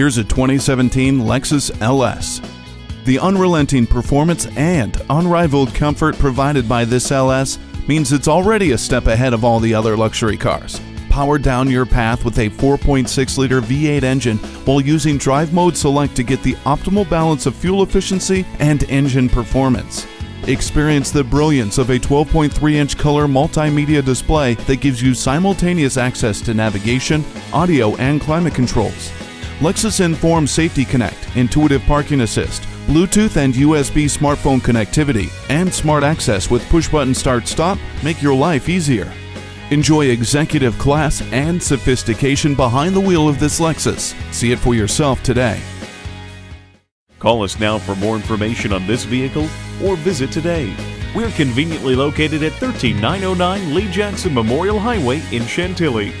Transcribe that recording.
Here's a 2017 Lexus LS. The unrelenting performance and unrivaled comfort provided by this LS means it's already a step ahead of all the other luxury cars. Power down your path with a 4.6 liter V8 engine while using Drive Mode Select to get the optimal balance of fuel efficiency and engine performance. Experience the brilliance of a 12.3 inch color multimedia display that gives you simultaneous access to navigation, audio, and climate controls. Lexus Enform Safety Connect, Intuitive Parking Assist, Bluetooth and USB smartphone connectivity, and smart access with push button start stop make your life easier. Enjoy executive class and sophistication behind the wheel of this Lexus. See it for yourself today. Call us now for more information on this vehicle or visit today. We're conveniently located at 13909 Lee Jackson Memorial Highway in Chantilly.